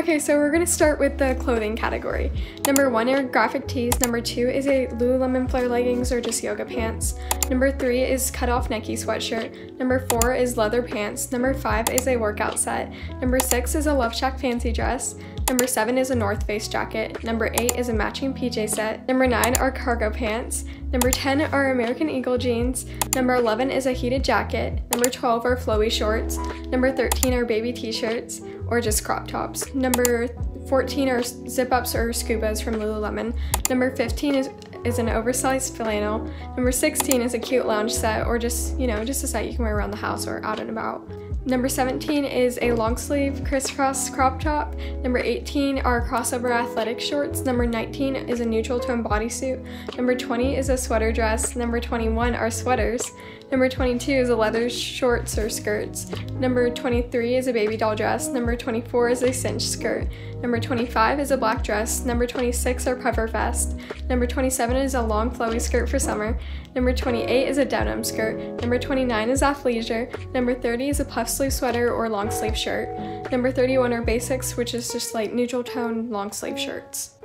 Okay, so we're gonna start with the clothing category. Number one are graphic tees. Number two is a Lululemon flare leggings or just yoga pants. Number three is cut off Nike sweatshirt. Number four is leather pants. Number five is a workout set. Number six is a LoveShackFancy dress. Number 7 is a North Face jacket. Number 8 is a matching PJ set. Number 9 are cargo pants. Number 10 are American Eagle jeans. Number 11 is a heated jacket. Number 12 are flowy shorts. Number 13 are baby t-shirts or just crop tops. Number 14 are zip ups or scubas from Lululemon. Number 15 is is an oversized flannel. Number 16 is a cute lounge set or just, you know, just a set you can wear around the house or out and about. Number 17 is a long sleeve crisscross crop top. Number 18 are crossover athletic shorts. Number 19 is a neutral tone bodysuit. Number 20 is a sweater dress. Number 21 are sweaters. Number 22 is a leather shorts or skirts. Number 23 is a baby doll dress. Number 24 is a cinch skirt. Number 25 is a black dress. Number 26 are puffer vest. Number 27 is a long flowy skirt for summer. Number 28 is a denim skirt. Number 29 is athleisure. Number 30 is a puff sleeve sweater or long sleeve shirt. Number 31 are basics, which is just like neutral tone long sleeve shirts.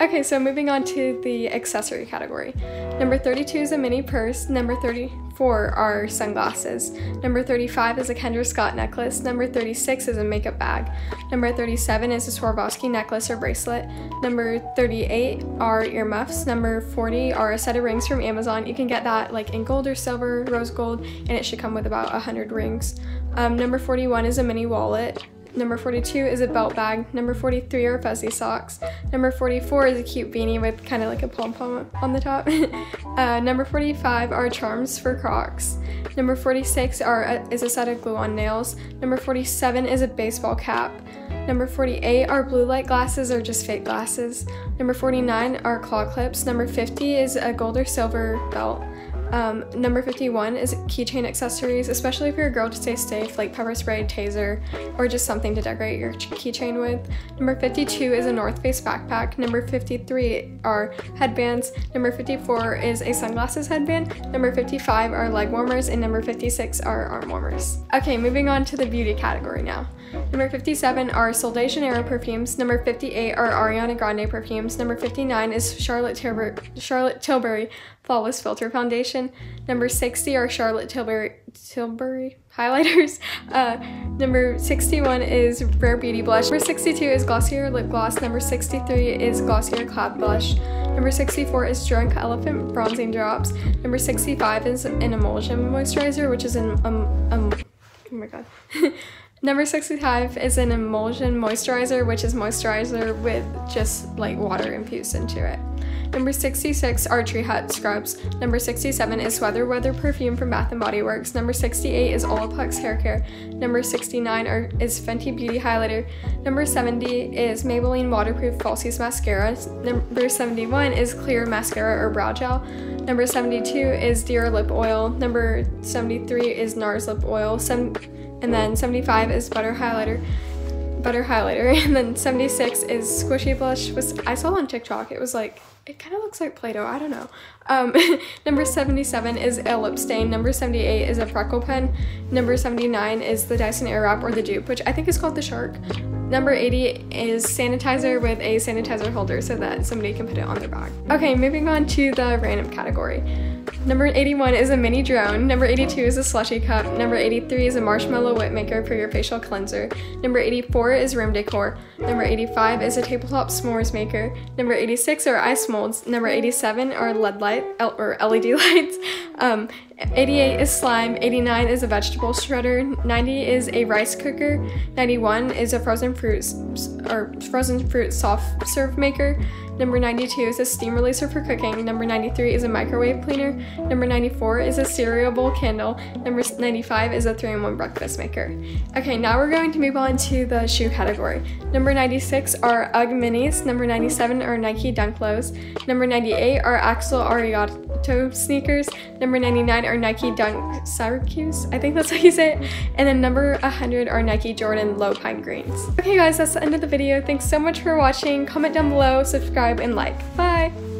Okay, so moving on to the accessory category. Number 32 is a mini purse. Number 34 are sunglasses. Number 35 is a Kendra Scott necklace. Number 36 is a makeup bag. Number 37 is a Swarovski necklace or bracelet. Number 38 are earmuffs. Number 40 are a set of rings from Amazon. You can get that like in gold or silver, rose gold, and it should come with about 100 rings. Um, number 41 is a mini wallet. Number 42 is a belt bag. Number 43 are fuzzy socks. Number 44 is a cute beanie with kind of like a pom-pom on the top. uh, number 45 are charms for crocs. Number 46 are a, is a set of glue-on nails. Number 47 is a baseball cap. Number 48 are blue light glasses or just fake glasses. Number 49 are claw clips. Number 50 is a gold or silver belt. Um, number 51 is keychain accessories, especially if you're a girl to stay safe, like pepper spray, taser, or just something to decorate your keychain with. Number 52 is a North Face backpack. Number 53 are headbands. Number 54 is a sunglasses headband. Number 55 are leg warmers, and number 56 are arm warmers. Okay, moving on to the beauty category now. Number 57 are Sol de Janeiro perfumes. Number 58 are Ariana Grande perfumes. Number 59 is Charlotte, Tilbury, Charlotte Tilbury Flawless Filter Foundation. Number 60 are Charlotte Tilbury, Tilbury highlighters. Uh, number 61 is Rare Beauty Blush. Number 62 is Glossier Lip Gloss. Number 63 is Glossier Cloud Blush. Number 64 is Drunk Elephant Bronzing Drops. Number 65 is an emulsion moisturizer, which is an, um, um, oh my god. Number 65 is an emulsion moisturizer, which is moisturizer with just like water infused into it. Number 66 are Tree Hut scrubs. Number 67 is Weather Weather perfume from Bath & Body Works. Number 68 is Olaplex hair care. Number 69 are, is Fenty Beauty highlighter. Number 70 is Maybelline waterproof falsies mascara. Number 71 is clear mascara or brow gel. Number 72 is Dior lip oil. Number 73 is NARS lip oil. Some and then 75 is butter highlighter butter highlighter and then 76 is squishy blush. Was I saw on TikTok it was like it kind of looks like Play-Doh I don't know. Um, number 77 is a lip stain number 78 is a freckle pen number 79 is the Dyson Airwrap or the dupe which I think is called the shark. Number 80 is sanitizer with a sanitizer holder so that somebody can put it on their bag okay moving on to the random category Number 81 is a mini drone. Number 82 is a slushy cup. Number 83 is a marshmallow whip maker for your facial cleanser. Number 84 is room decor. Number 85 is a tabletop s'mores maker. Number 86 are ice molds. Number 87 are LED light or LED lights. Um, 88 is slime, 89 is a vegetable shredder, 90 is a rice cooker, 91 is a frozen fruit or frozen fruit soft serve maker, Number 92 is a steam releaser for cooking. Number 93 is a microwave cleaner. Number 94 is a cereal bowl candle. Number 95 is a 3-in-1 breakfast maker. Okay, now we're going to move on to the shoe category. Number 96 are UGG minis. Number 97 are Nike Dunk Lows. Number 98 are Axel Arigato sneakers. Number 99 are Nike Dunk Syracuse. I think that's how you say it. And then number 100 are Nike Jordan Low Pine Greens. Okay guys, that's the end of the video. Thanks so much for watching. Comment down below, subscribe, and like. Bye!